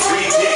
Sweet